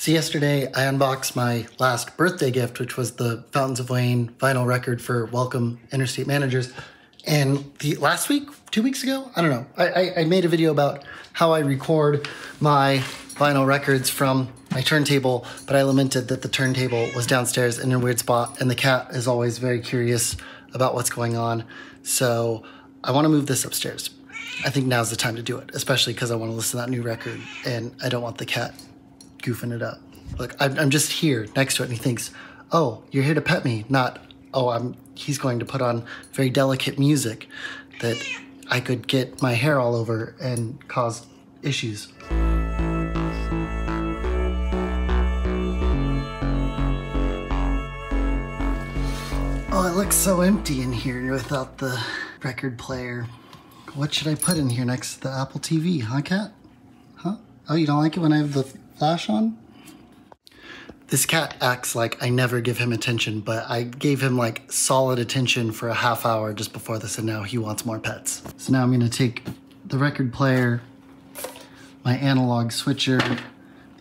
So yesterday I unboxed my last birthday gift, which was the Fountains of Wayne vinyl record for Welcome Interstate Managers. And the last week, two weeks ago, I don't know, I, I, I made a video about how I record my vinyl records from my turntable, but I lamented that the turntable was downstairs in a weird spot, and the cat is always very curious about what's going on. So I want to move this upstairs. I think now's the time to do it, especially because I want to listen to that new record, and I don't want the cat goofing it up. Look, I'm, I'm just here next to it, and he thinks, "Oh, you're here to pet me," not, "Oh, I'm." He's going to put on very delicate music that I could get my hair all over and cause issues. Oh, it looks so empty in here without the record player. What should I put in here next to the Apple TV, huh, Cat? Huh? Oh, you don't like it when I have the flash on? This cat acts like I never give him attention, but I gave him like solid attention for a half hour just before this, and now he wants more pets. So now I'm gonna take the record player, my analog switcher,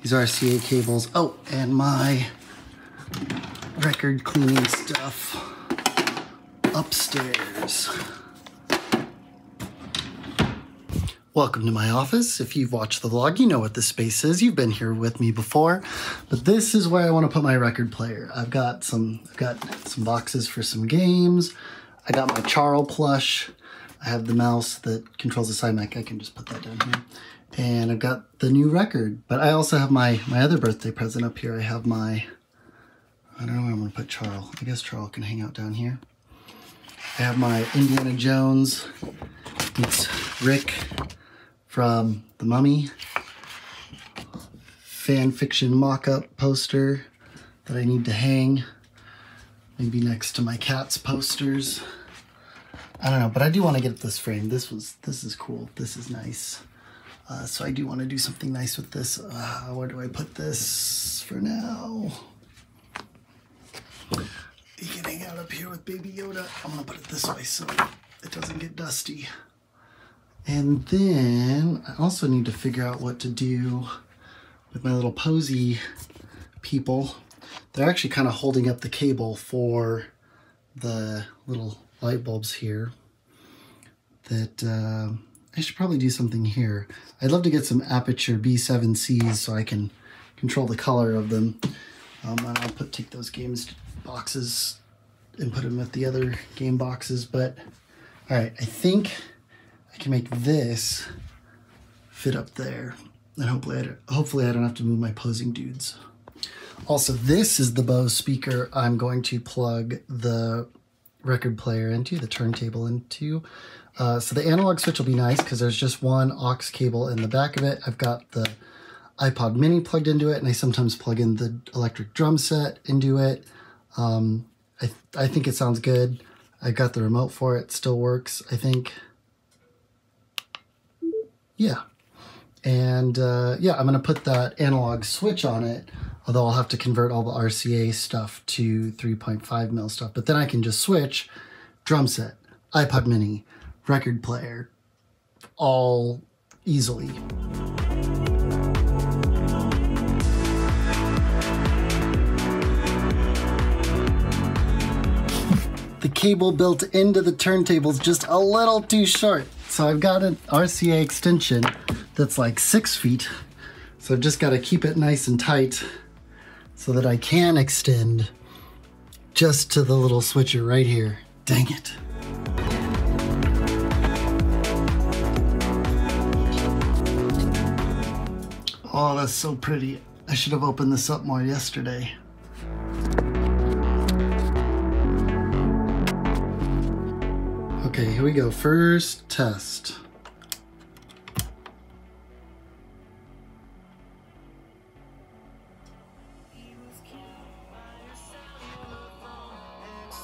these RCA cables, oh, and my record cleaning stuff upstairs. Welcome to my office. If you've watched the vlog, you know what this space is. You've been here with me before, but this is where I want to put my record player. I've got some, I've got some boxes for some games. I got my Charl plush. I have the mouse that controls the side mic. I can just put that down here. And I've got the new record, but I also have my, my other birthday present up here. I have my, I don't know where I'm gonna put Charl. I guess Charl can hang out down here. I have my Indiana Jones. It's Rick from The Mummy. Fan fiction mock-up poster that I need to hang. Maybe next to my cat's posters. I don't know, but I do want to get this frame. This was, this is cool. This is nice. Uh, so I do want to do something nice with this. Uh, where do I put this for now? Hang out up here with Baby Yoda. I'm gonna put it this way so it doesn't get dusty. And then I also need to figure out what to do with my little posy people. They're actually kind of holding up the cable for the little light bulbs here that uh, I should probably do something here. I'd love to get some Aputure B7Cs so I can control the color of them. Um, and I'll put take those games boxes and put them with the other game boxes. But all right, I think can make this fit up there. And hopefully I, hopefully I don't have to move my posing dudes. Also, this is the Bose speaker I'm going to plug the record player into, the turntable into. Uh, so the analog switch will be nice because there's just one aux cable in the back of it. I've got the iPod mini plugged into it and I sometimes plug in the electric drum set into it. Um, I, th I think it sounds good. I got the remote for it, still works, I think. Yeah. And uh, yeah, I'm going to put that analog switch on it, although I'll have to convert all the RCA stuff to 3.5 mil stuff. But then I can just switch drum set, iPod mini, record player, all easily. the cable built into the turntable is just a little too short. So I've got an RCA extension that's like six feet. So I've just got to keep it nice and tight so that I can extend just to the little switcher right here. Dang it. Oh, that's so pretty. I should have opened this up more yesterday. Okay, here we go. First test.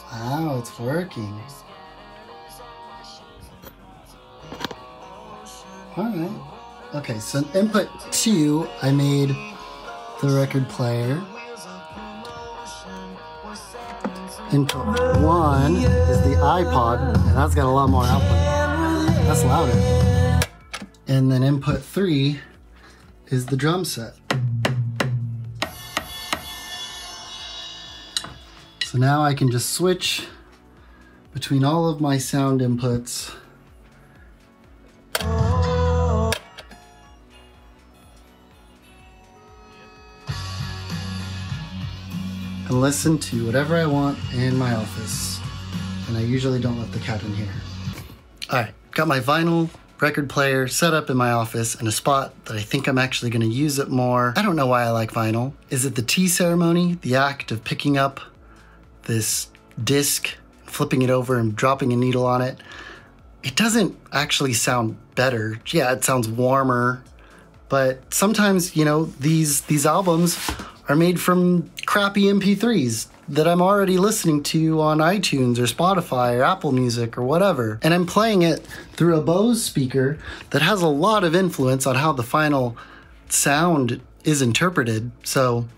Wow, it's working. Alright. Okay, so input two, I made the record player into one is the iPod, and that's got a lot more output. That's louder. And then input three is the drum set. So now I can just switch between all of my sound inputs Listen to whatever I want in my office. And I usually don't let the cat in here. All right, got my vinyl record player set up in my office in a spot that I think I'm actually gonna use it more. I don't know why I like vinyl. Is it the tea ceremony? The act of picking up this disc, flipping it over and dropping a needle on it? It doesn't actually sound better. Yeah, it sounds warmer, but sometimes, you know, these these albums are made from crappy MP3s that I'm already listening to on iTunes or Spotify or Apple Music or whatever. And I'm playing it through a Bose speaker that has a lot of influence on how the final sound is interpreted. So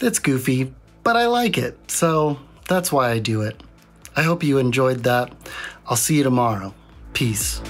it's goofy, but I like it. So that's why I do it. I hope you enjoyed that. I'll see you tomorrow. Peace.